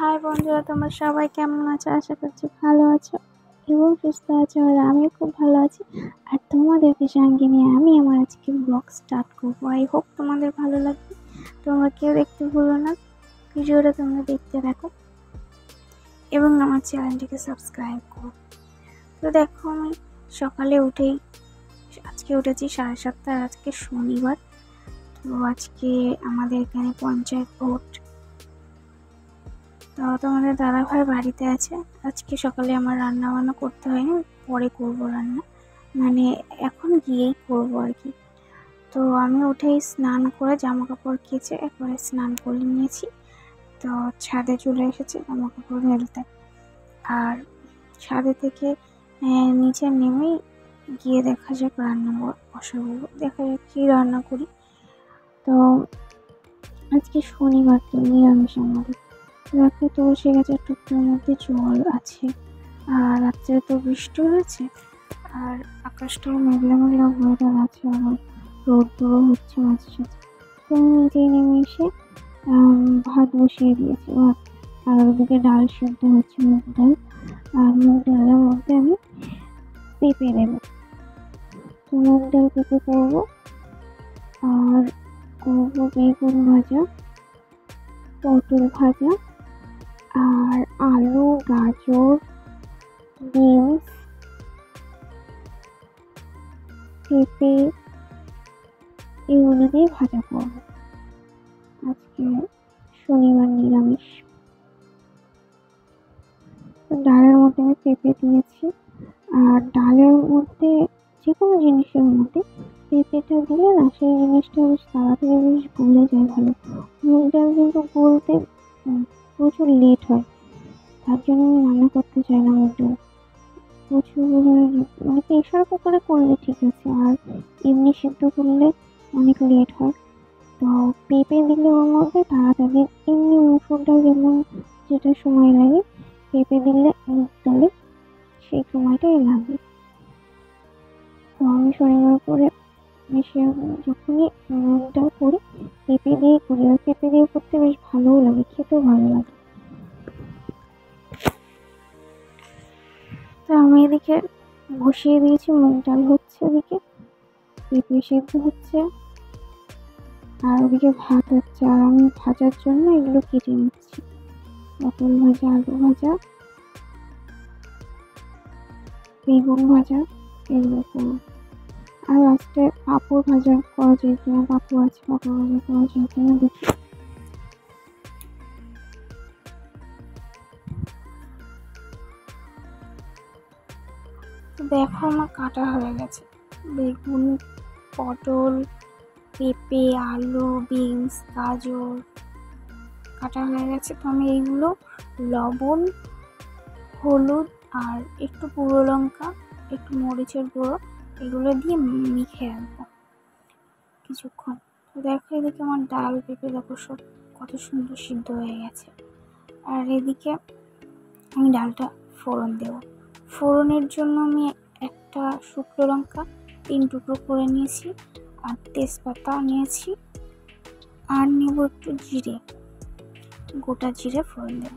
High বন্ধুরা, তোমরা সবাই কেমন আছো? আশা করছি ভালো আছো এবং সুস্থ আছো, আর আমি খুব ভালো আছি। আর তোমাদেরকে সঙ্গে নিয়ে আমি আমার আজকে ব্লগ স্টার্ট করব। আই হোপ তোমাদের ভালো লাগবে। তোমরা কেউ দেখতে ভুলো না। ভিডিওটা তোমরা দেখতে থাকো এবং আমার চ্যানেলটিকে সাবস্ক্রাইব করো। তো দেখো, আমি সকালে উঠেই, আজকে উঠেছি সাড়ে সাতটা, আজকে শনিবার। তো আজকে আমাদের এখানে পঞ্চায়েত ভোট। তো তোমাদের দাদাভাই বাড়িতে আছে। আজকে সকালে আমার রান্না বান্না করতে হয়নি, পরে করব রান্না। মানে এখন গিয়েই করব আর কি। তো আমি উঠেই স্নান করে জামা কাপড় কেচে একবারে স্নান করে নিয়েছি। তো ছাদে চলে এসেছি জামা কাপড় মেলতে। আর ছাদে থেকে নিচে নেমেই গিয়ে দেখা যাক রান্না বসাবো। দেখা যাক কী রান্না করি। তো আজকে শনিবার তো নিরামিষ আমাদের দেখো তুলসী গাছের টুকটার মধ্যে জল আছে। আর রাত্রে তো বৃষ্টি হয়েছে। আর আকাশটাও মেঘলা মেঘলা ওয়েদার আছে আবার। রোদ্দুরও হচ্ছে মাঝে সাথে তো আমি নেমে এসে ভাত বসিয়ে দিয়েছি। ভাত আর ওদিকে ডাল সেদ্ধ হচ্ছে মুগ ডাল। আর মুগ ডালের মধ্যে আমি পেঁপে দেব। তো মুগ ডাল, পেঁপে করব। আর করব বেগুন ভাজা, পটল ভাজা। আর আলু, গাজর, বিনস, পেঁপে, এগুলো দিয়ে ভাজা করব। আজকে শনিবার নিরামিষ। ডালের মধ্যে আমি পেঁপে দিয়েছি। আর ডালের মধ্যে যে কোনো জিনিসের মধ্যে পেঁপেটা দিলে না, সেই জিনিসটা বেশ তাড়াতাড়ি বেশ গলে যায় ভালো। মুগ ডাল কিন্তু গলতে লেট হয়। তার জন্য আমি রান্না করতে চাই না মুগ ডাল প্রচুর মানে প্রেশার কুকারে করলে ঠিক আছে, আর এমনি সেদ্ধ করলে অনেক লেট হয়। তো পেঁপে দিলে ওর মধ্যে তাড়াতাড়ি এমনি মুসুর যেমন যেটা সময় লাগে, পেঁপে দিলে মুগ ডালে সেই সময়টাই লাগে। তো আমি শনিবার করে এসে যখনই মুগ করি, পেঁপে দিয়ে করি, আর পেঁপে দিয়ে করতে বেশ ভালোও লাগে, খেতেও ভালো লাগে। তো আমি এদিকে বসিয়ে দিয়েছি মুগ ডাল হচ্ছে এদিকে পেঁপে সেদ্ধ হচ্ছে। আর ওদিকে ভাত হচ্ছে আর আমি ভাজার জন্য এগুলো কেটে নিচ্ছি। পটল ভাজা, আলু ভাজা, বেগুন ভাজা এগুলো করব আর লাস্টে পাঁপড় ভাজা করা যায় কিনা, পাঁপড় আছে, পাঁপড় ভাজা করা যায় কিনা দেখি। দেখো আমার কাটা হয়ে গেছে। বেগুন, পটল, পেঁপে, আলু, বিনস, গাজর কাটা হয়ে গেছে। তো আমি এইগুলো লবণ, হলুদ আর একটু পুরো লঙ্কা, একটু মরিচের গুঁড়ো এগুলো দিয়ে মেখে রাখব কিছুক্ষণ। তো দেখো এদিকে আমার ডাল পেঁপে দেখো সব কত সুন্দর সিদ্ধ হয়ে গেছে। আর এদিকে আমি ডালটা ফোড়ন দেব। ফোড়নের জন্য আমি একটা শুকনো লঙ্কা তিন টুকরো করে নিয়েছি আর তেজপাতা নিয়েছি আর নেব একটু জিরে, গোটা জিরে ফোড়ন দেব।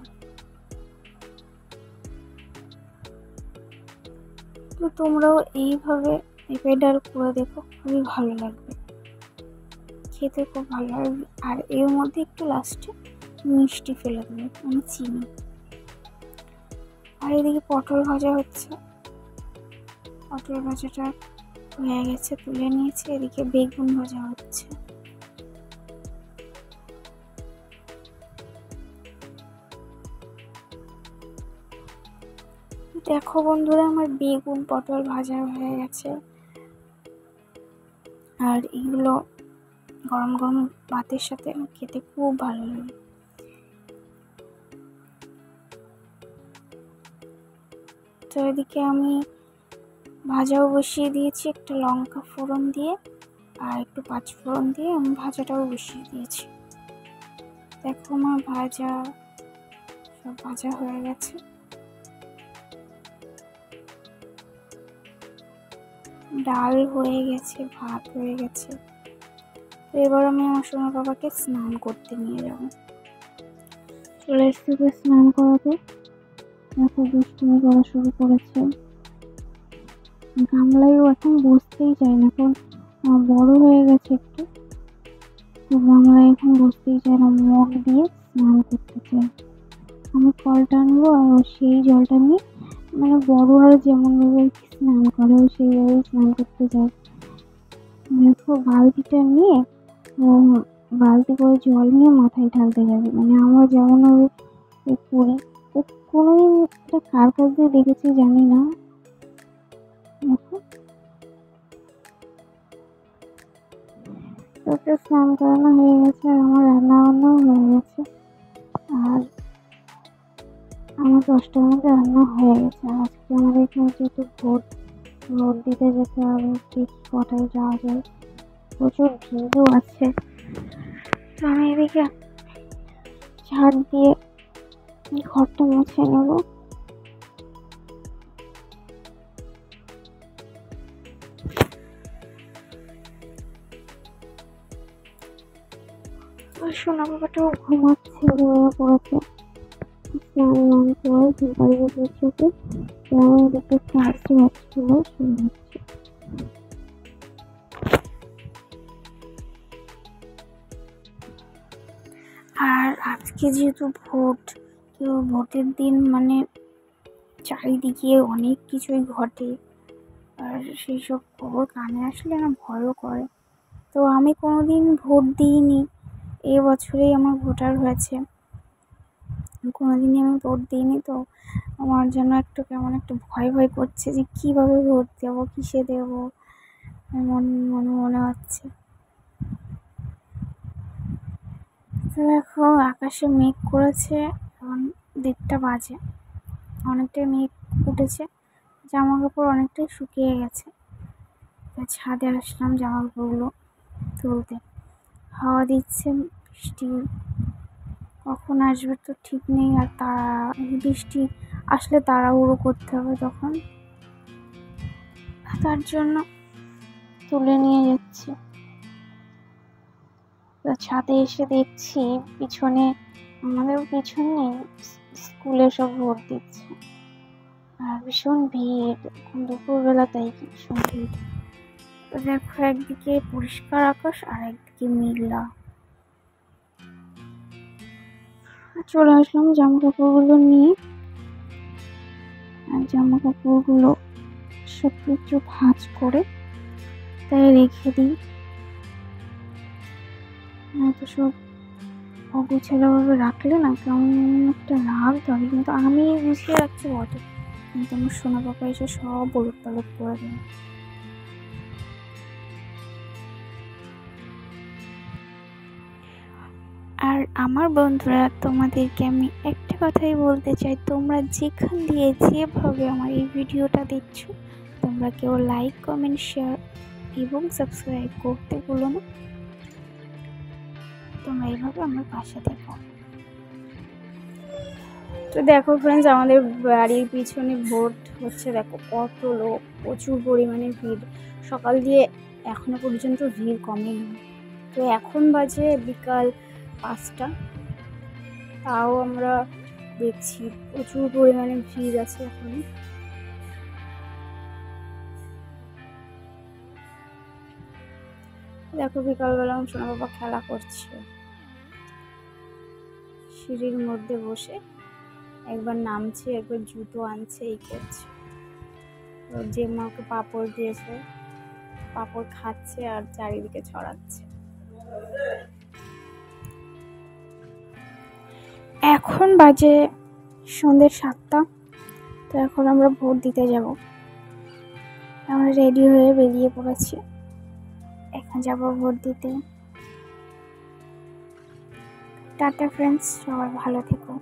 তো তোমরাও এইভাবে পেঁপে ডাল করে দেখো, খুবই ভালো লাগবে। খেতে খুব ভালো লাগবে। আর এর মধ্যে একটু লাস্টে মিষ্টি ফেলে দেবে মানে চিনি। আর এদিকে পটল ভাজা হচ্ছে। পটল ভাজাটা হয়ে গেছে, তুলে নিয়েছি। এদিকে বেগুন ভাজা হচ্ছে। দেখো বন্ধুরা, আমার বেগুন, পটল ভাজা হয়ে গেছে। আর এগুলো গরম গরম ভাতের সাথে খেতে খুব ভালো লাগে। তো এদিকে আমি ভাজাও বসিয়ে দিয়েছি, একটা লঙ্কা ফোড়ন দিয়ে আর একটু পাঁচ ফোড়ন দিয়ে আমি ভাজাটাও বসিয়ে দিয়েছি। দেখো আমার ভাজা, সব ভাজা হয়ে গেছে। ডাল হয়ে গেছে, ভাত হয়ে গেছে। তো এবার আমি আমার সোনা বাবাকে স্নান করতে নিয়ে যাব। চলে ওকে স্নান করাতে। দেখো দুষ্টুমি করা শুরু করেছে। গামলায়ও এখন বসতেই চায় না আহ, বড় হয়ে গেছে একটু। তো গামলায় এখন বসতেই চায় না মগ দিয়ে স্নান করতে চায়। আমি কলটা আনব আর সেই জলটা নিয়ে মানে বড়রা যেমন ভাবে স্নান করে সেইভাবে স্নান করতে চায় দেখো বালতিটা নিয়ে বালতি করে জল নিয়ে মাথায় ঢালতে যাবে। মানে আমরা যেমন ভাবে এ করি কোনোদিন এটা কার কাছ দিয়ে দেখেছি জানি না। তোকে স্নান করানো হয়ে গেছে আর আমার রান্না বান্নাও হয়ে গেছে। আর আমার দশটার মধ্যে রান্না হয়ে গেছে। আজকে আমাদের এখানে যেহেতু ভোট ভোট দিতে যেতে হবে, ঠিক কটায় যাওয়া যায়? প্রচুর ভিড়ও আছে। তো আমি এদিকে ঝাড় দিয়ে ঘরটা মুছে নেব? সোনা বাবাটাও ঘুমাচ্ছে পড়েছে মান শুরু হচ্ছে। আর আজকে যেহেতু ভোট তো ভোটের দিন মানে চারিদিকে অনেক কিছুই ঘটে। আর সেই সব খবর কানে আসলে না ভয়ও করে। তো আমি কোনো দিন ভোট দিইনি। এ বছরেই আমার ভোটার হয়েছে। কোনো দিনই আমি ভোট দিইনি। তো আমার যেন একটু কেমন একটু ভয় ভয় করছে যে কীভাবে ভোট দেবো, কিসে দেবো? এমন মনে মনে হচ্ছে। তো দেখো, আকাশে মেঘ করেছে। এখন দেড়টা বাজে। অনেকটাই মেঘ উঠেছে, জামা কাপড় অনেকটাই শুকিয়ে গেছে। তো ছাদে আসলাম জামা কাপড়গুলো তুলতে। হাওয়া দিচ্ছে, বৃষ্টি। কখন আসবে তো ঠিক নেই, আর তারা বৃষ্টি আসলে তাড়াহুড়ো করতে হবে তখন। তার জন্য তুলে নিয়ে যাচ্ছি। তো ছাদে এসে দেখছি পিছনে আমাদের পিছনে স্কুলে সব ভোট দিচ্ছে। আর ভীষণ ভিড় দুপুরবেলা তাই ভীষণ ভিড়। দেখো একদিকে পরিষ্কার আকাশ আর একদিকে মেঘলা। চলে আসলাম জামা কাপড়গুলো নিয়ে। আর জামা কাপড়গুলো সব কিছু ভাঁজ করে তাই রেখে দিই। নয়তো সব অগুছালোভাবে রাখলে না, কেমন একটা রাগ ধরে, কিন্তু আমি গুছিয়ে রাখছি বটে। কিন্তু আমার সোনা পাপা এসে সব বলুত পালট করে দেয়। আর আমার বন্ধুরা, তোমাদেরকে আমি একটা কথাই বলতে চাই। তোমরা যেখান দিয়ে যেভাবে আমার এই ভিডিওটা দেখছ, তোমরা কেউ লাইক, কমেন্ট, শেয়ার এবং সাবস্ক্রাইব করতে ভুলো না। তোমরা এইভাবে আমার পাশে দেখো তো দেখো ফ্রেন্ডস আমাদের বাড়ির পিছনে ভোট হচ্ছে, দেখো কত লোক, প্রচুর পরিমাণে ভিড়। সকাল দিয়ে এখনও পর্যন্ত ভিড় কমেনি। তো এখন বাজে বিকাল পাঁচটা। তাও আমরা দেখছি প্রচুর পরিমাণে ভিড় আছে এখন। দেখো বিকালবেলা আমার সোনা বাবা খেলা করছে। সিঁড়ির মধ্যে বসে একবার নামছে, একবার জুতো আনছে, এই করছে। যে মাকে পাপড় দিয়েছে, পাপড় খাচ্ছে আর চারিদিকে ছড়াচ্ছে। এখন বাজে সন্ধ্যে সাতটা, তো এখন আমরা ভোট দিতে যাব। আমরা রেডি হয়ে বেরিয়ে পড়েছি। যাব ভোট দিতে। টাটা ফ্রেন্ডস সবাই ভালো থেকো।